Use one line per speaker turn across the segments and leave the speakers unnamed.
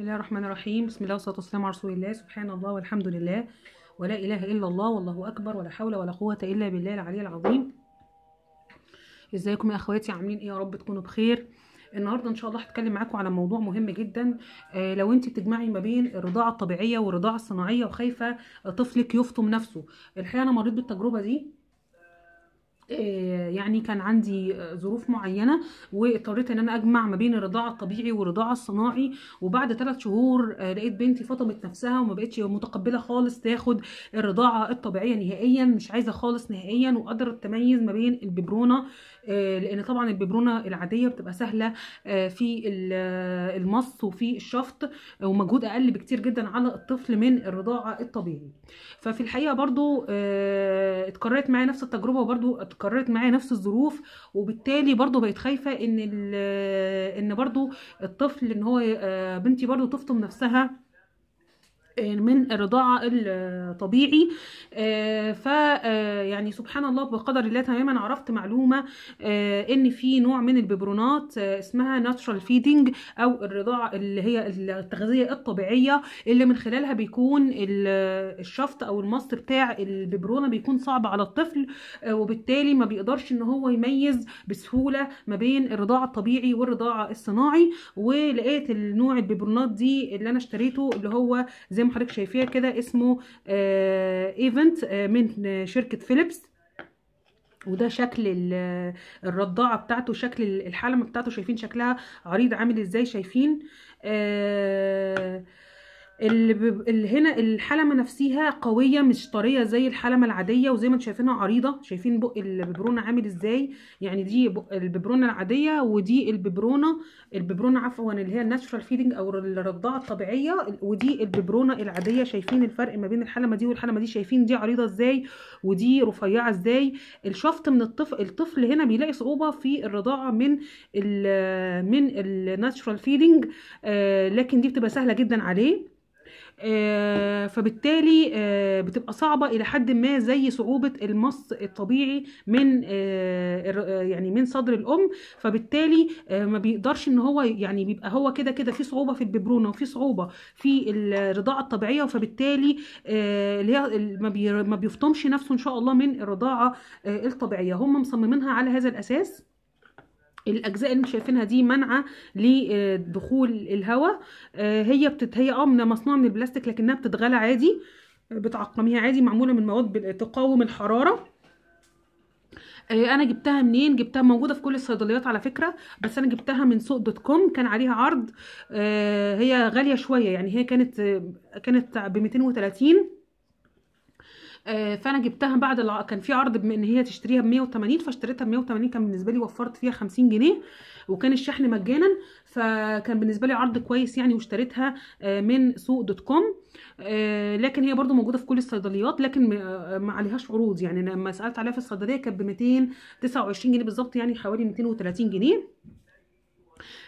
بسم الله الرحمن الرحيم. بسم الله والصلاة والسلام على رسول الله. سبحان الله والحمد لله. ولا إله إلا الله والله أكبر ولا حول ولا قوة إلا بالله العلي العظيم. إزيكم يا أخواتي؟ عاملين إيه يا رب تكونوا بخير. النهارده إن شاء الله هتكلم معاكم على موضوع مهم جدا. آه لو انت بتجمعي ما بين الرضاعة الطبيعية والرضاعة الصناعية وخايفة طفلك يفطم نفسه. الحقيقة أنا مريت بالتجربة دي. يعني كان عندي ظروف معينة واضطريت إن أنا أجمع ما بين الرضاعة الطبيعي والرضاعة الصناعي. وبعد ثلاث شهور لقيت بنتي فطمت نفسها وما بقتش متقبلة خالص تاخد الرضاعة الطبيعية نهائيا مش عايزة خالص نهائيا وقدرت تميز ما بين الببرونة لأن طبعا الببرونة العادية بتبقى سهلة في المص وفي الشفط ومجهود أقل بكتير جدا على الطفل من الرضاعة الطبيعي. ففي الحقيقة برضو اتكررت معايا نفس التجربة وبرضو اتكررت معايا نفس الظروف وبالتالي برضو بقيت خايفة إن إن برضو الطفل إن هو بنتي برضو تفطم نفسها. من الرضاعة الطبيعي. ف يعني سبحان الله بقدر الله تماما عرفت معلومة إن في نوع من الببرونات اسمها natural feeding أو الرضاعة اللي هي التغذية الطبيعية اللي من خلالها بيكون الشفط أو المص بتاع الببرونة بيكون صعب على الطفل وبالتالي ما بيقدرش إن هو يميز بسهولة ما بين الرضاعة الطبيعي والرضاعة الصناعي. ولقيت النوع الببرونات دي اللي أنا اشتريته اللي هو زي ما حضرتك شايفيها كده اسمه Avent من شركة فيليبس وده شكل الرضاعة بتاعته شكل الحلمة بتاعته شايفين شكلها عريض عامل إزاي شايفين آه اللي هنا الحلمة نفسها قوية مش طرية زي الحلمة العادية وزي ما أنتم شايفينها عريضة. شايفين بق الببرونه عامل إزاي؟ يعني دي الببرونه العادية ودي الببرونه الببرونه عفوا اللي هي ال natural feeding أو الرضاعة الطبيعية ودي الببرونه العادية. شايفين الفرق ما بين الحلمة دي والحلمة دي؟ شايفين دي عريضة إزاي؟ ودي رفيعة إزاي؟ الشفط من الطفل الطفل هنا بيلاقي صعوبة في الرضاعة من ال من ال natural feeding آه لكن دي بتبقى سهلة جدا عليه. فبالتالي آه بتبقى صعبة إلى حد ما زي صعوبة المص الطبيعي من آه يعني من صدر الأم. فبالتالي ما بيقدرش إن هو يعني بيبقى هو كده كده في صعوبة في الببرونه وفي صعوبة في الرضاعة الطبيعية. فبالتالي اللي هي ما بيفطمش نفسه إن شاء الله من الرضاعة الطبيعية. هم مصممينها على هذا الأساس. الأجزاء اللي شايفينها دي منعة لدخول الهواء هي بتت هي آه مصنوعة من البلاستيك لكنها بتتغلى عادي بتعقميها عادي معمولة من مواد تقاوم الحرارة. أنا جبتها منين؟ جبتها موجودة في كل الصيدليات على فكرة بس أنا جبتها من سوق dot com كان عليها عرض. هي غالية شوية يعني هي كانت كانت ب 230 فأنا جبتها بعد. كان في عرض إن هي تشتريها ب 180 فاشتريتها ب 180 كان بالنسبة لي وفرت فيها 50 جنيه وكان الشحن مجانا فكان بالنسبة لي عرض كويس يعني واشتريتها من سوق dot com لكن هي برضو موجودة في كل الصيدليات لكن ما عليهاش عروض يعني لما سألت عليها في الصيدلية كانت ب 229 جنيه بالظبط يعني حوالي 230 جنيه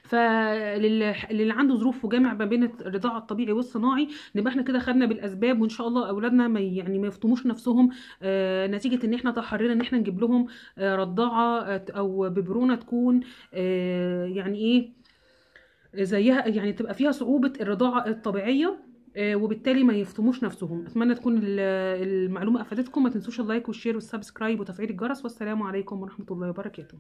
فللي عنده ظروف وجامع ما بين الرضاعة الطبيعي والصناعي نبقى إحنا كده خدنا بالأسباب وإن شاء الله أولادنا ما يعني ما يفطموش نفسهم آه نتيجة إن إحنا تحررنا إن إحنا نجيب لهم آه رضاعة أو ببرونة تكون آه يعني إيه زيها يعني تبقى فيها صعوبة الرضاعة الطبيعية وبالتالي ما يفطموش نفسهم. أتمنى تكون المعلومة أفادتكم. ما تنسوش ال like وال share وال subscribe وتفعيل الجرس. والسلام عليكم ورحمة الله وبركاته.